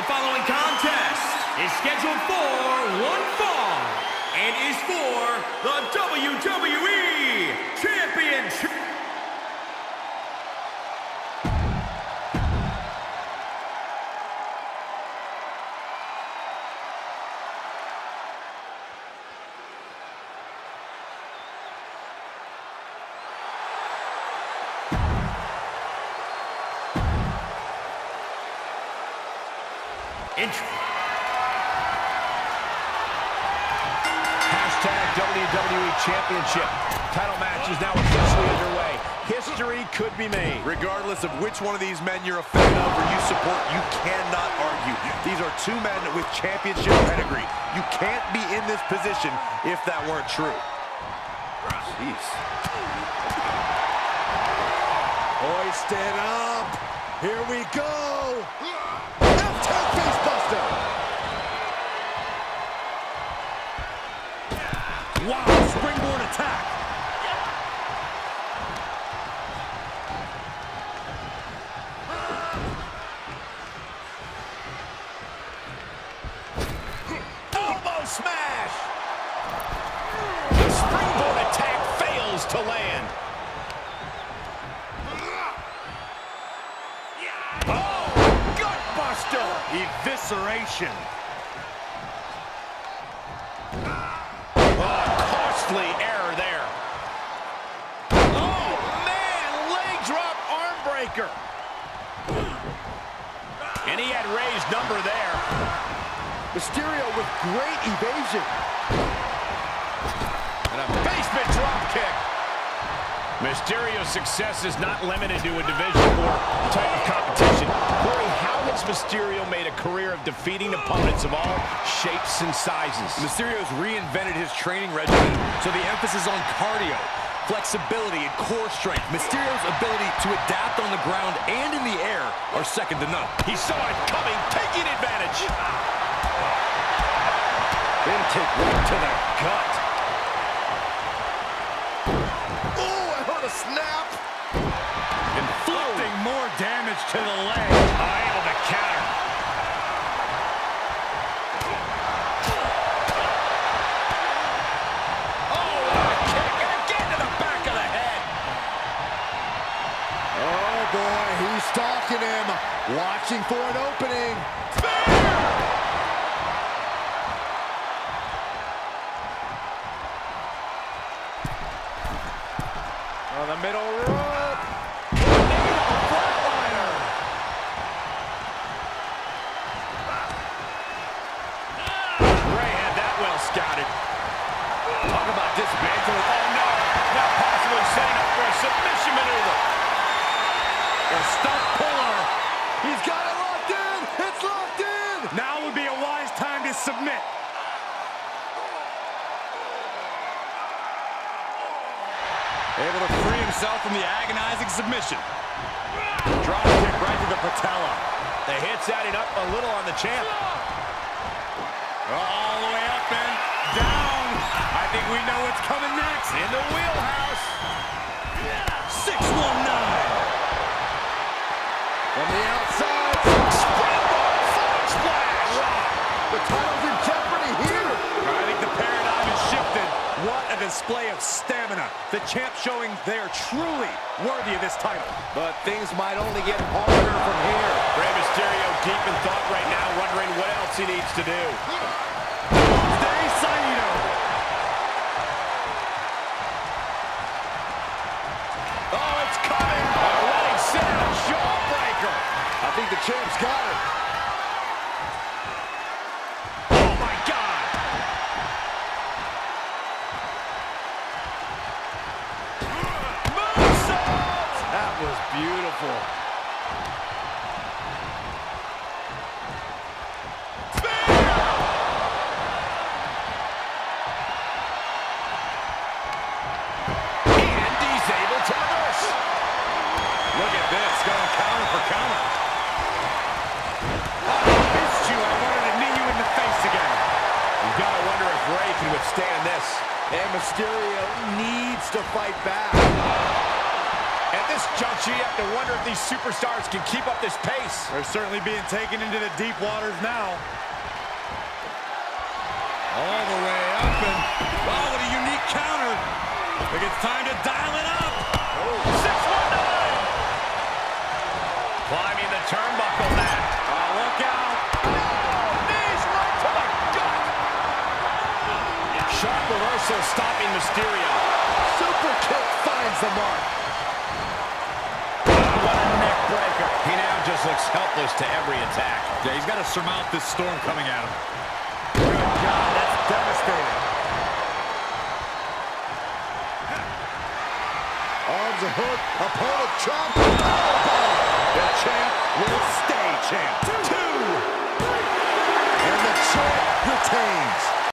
The following contest is scheduled for one fall and is for the WWE Championship. Intro. Hashtag WWE Championship. Title match is now officially underway. History could be made. Regardless of which one of these men you're a fan of or you support, you cannot argue. These are two men with championship pedigree. You can't be in this position if that weren't true. Jeez. Hoist it up. Here we go. Wow, springboard attack. Elbow smash! The springboard attack fails to land. Oh, gutbuster! Evisceration. Oh, costly error there. Oh, man, leg drop arm breaker. And he had raised number there. Mysterio with great evasion. And a basement drop kick. Mysterio's success is not limited to a Division Four type of competition. Corey, how has Mysterio made a career of defeating opponents of all shapes and sizes? Mysterio's reinvented his training regimen, so the emphasis on cardio, flexibility, and core strength. Mysterio's ability to adapt on the ground and in the air are second to none. He saw it coming, taking advantage. Then kick right to the gut. Oh, I heard a snap. Inflicting more damage to the leg. Able to counter. Oh, what a kick. On the middle rope. Rey had that well scouted. Talk about dismantling. Oh, no. Now possibly setting up for a submission maneuver. Stump puller. He's got it locked in. It's locked in. Now would be a wise time to submit. Able to himself from the agonizing submission. Drop kick right to the patella. The hit's adding up a little on the champ. All the way up and down. I think we know what's coming next. In the wheelhouse. Stamina. The champ showing they are truly worthy of this title. But things might only get harder from here. Rey Mysterio deep in thought right now, wondering what else he needs to do. Stay Saito. Oh, it's coming. A running sit jawbreaker. I think the champ's got it. Oh, if Rey can withstand this. And Mysterio needs to fight back. And this have to wonder if these superstars can keep up this pace. They're certainly being taken into the deep waters now. All the way up, and wow, what a unique counter. I think it's time to dial it up. 619. Climbing the turnbuckle back. Oh, look out. Oh, knees right to the gut. Sharp reversal stopping Mysterio. Super kick finds the mark. What a neck breaker. He now just looks helpless to every attack. Yeah, he's got to surmount this storm coming at him. Good God, that's devastating. Arms a hook, opponent trapped. The champ will stay champ. Two. And the champ retains.